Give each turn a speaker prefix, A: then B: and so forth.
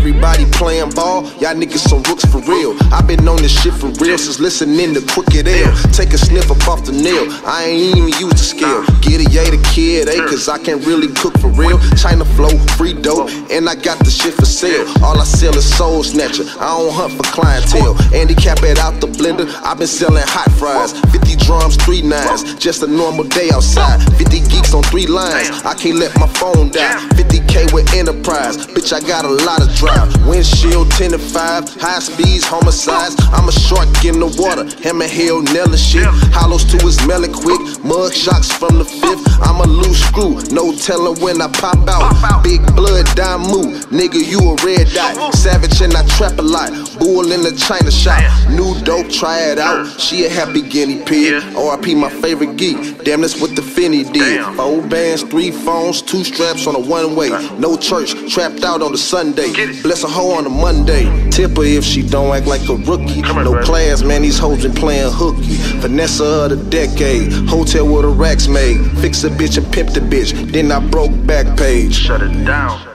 A: Everybody playing ball, y'all niggas some rooks for real. i been on this shit for real since listening to Crooked L. Take a sniff up off the nail, I ain't even used the scale. Get a yay to kid, eh? Cause I can't really cook for real. China flow, free dope, and I got the shit for sale. All I sell is soul snatcher, I don't hunt for clientele. Handicap it out the blender, i been selling hot fries. 50 drums, three nines, just a normal day outside. 50 geeks on three lines, I can't let my phone die. 50k with enterprise, bitch, I got a lot of drive. Windshield 10 to 5, high speeds, homicides. I'm a shark in the water, hammer hell, nail shit. Hollows to his melon quick, mug shots from the fifth. I'm a loose screw, no telling when I pop out. Big blood, dime move, nigga, you a red dot. Savage and I trap a lot, bull in the China shop. New dope, try it out. She a happy guinea pig. RIP my favorite geek, damn that's what the Finney did. Four bands, three phones, two straps on a one way. No church, trapped out on the Sunday. Bless a hoe on a Monday. Tip her if she don't act like a rookie. No class, man, these hoes been playing hooky. Vanessa of the decade, hotel where the racks made. Fix a bitch and pimp the bitch, then I broke Backpage.
B: Shut it down.